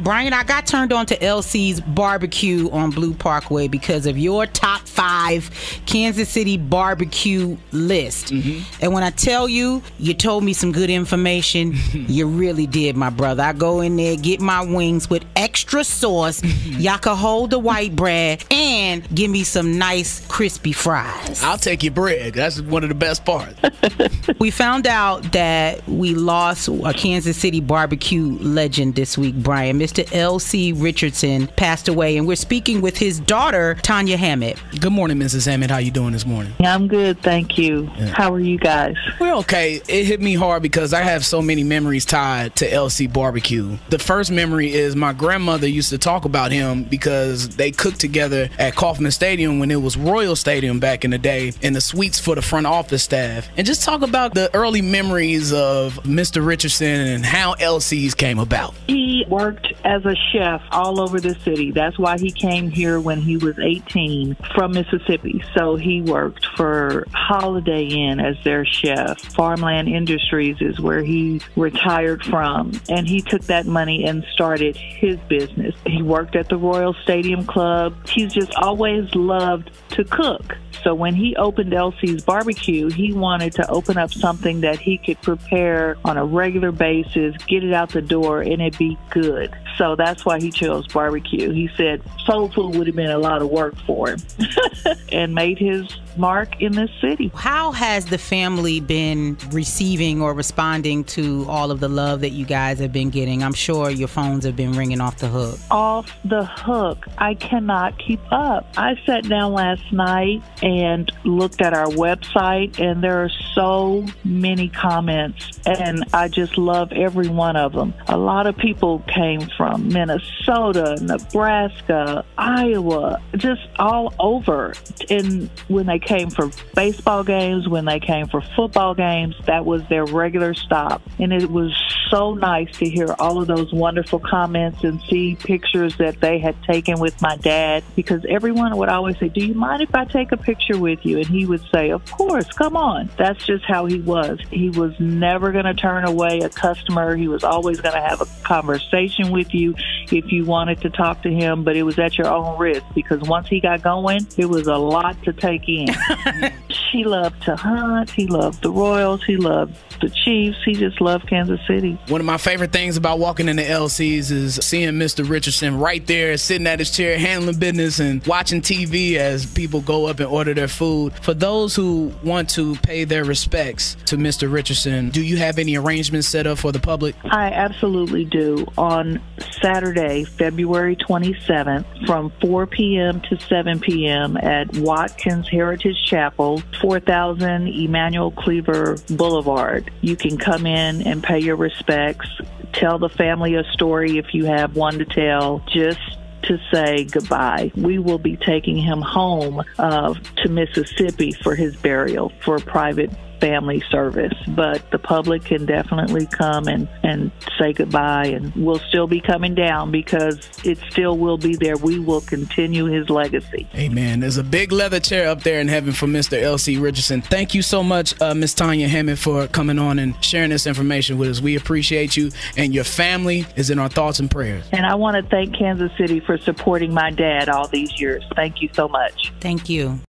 Brian, I got turned on to LC's barbecue on Blue Parkway because of your top five Kansas City barbecue list. Mm-hmm. And when I tell you, you told me some good information, you really did, my brother. I go in there, get my wings with extra sauce. Y'all can hold the white bread and give me some nice crispy fries. I'll take your bread. That's one of the best parts. We found out that we lost a Kansas City barbecue legend this week, Brian. Mr. L.C. Richardson passed away, and we're speaking with his daughter, Tonya Hammitt. Good morning, Mrs. Hammitt. How you doing this morning? I'm good, thank you. How are you guys? We're okay. It hit me hard because I have so many memories tied to LC Barbecue. The first memory is my grandmother used to talk about him because they cooked together at Kauffman Stadium when it was Royal Stadium back in the day in the suites for the front office staff. And just talk about the early memories of Mr. Richardson and how LCs came about. He worked as a chef all over the city. That's why he came here when he was 18 from Mississippi. So he worked for Holiday Inn as their chef. Farmland Industries is where he retired from. And he took that money and started his business. He worked at the Royal Stadium Club. He's just always loved to cook. So when he opened LC's barbecue, he wanted to open up something that he could prepare on a regular basis, get it out the door, and it be good. So that's why he chose barbecue. He said soul food would have been a lot of work for him and made his mark in this city. How has the family been receiving or responding to all of the love that you guys have been getting? I'm sure your phones have been ringing off the hook. Off the hook. I cannot keep up. I sat down last night and looked at our website, and there are so many comments, and I just love every one of them. A lot of people came from Minnesota, Nebraska, Iowa, just all over. And when they came for baseball games, when they came for football games, that was their regular stop. And it was so nice to hear all of those wonderful comments and see pictures that they had taken with my dad because everyone would always say, Do you mind if I take a picture with you? And he would say, Of course, come on. That's just how he was. He was never going to turn away a customer. He was always going to have a conversation with you if you wanted to talk to him, but it was at your own risk because once he got going, it was a lot to take in. she loved to hunt. He loved the Royals. He loved the Chiefs. He just loved Kansas City. One of my favorite things about walking into LCs is seeing Mr. Richardson right there, sitting at his chair, handling business and watching TV as people go up and order their food. For those who want to pay their respects to Mr. Richardson, do you have any arrangements set up for the public? I absolutely do. On Saturday, February 27th, from 4 p.m. to 7 p.m. at Watkins Heritage Chapel, 4000 Emanuel Cleaver Boulevard. You can come in and pay your respects. Tell the family a story if you have one to tell. Just to say goodbye. We will be taking him home uh, to Mississippi for his burial for a private family service. But the public can definitely come and, and say goodbye, and we'll still be coming down because it still will be there. We will continue his legacy. Amen. There's a big leather chair up there in heaven for Mr. L.C. Richardson. Thank you so much, uh, Miss Tonya Hammond, for coming on and sharing this information with us. We appreciate you, and your family is in our thoughts and prayers. And I want to thank Kansas City for supporting my dad all these years. Thank you so much. Thank you.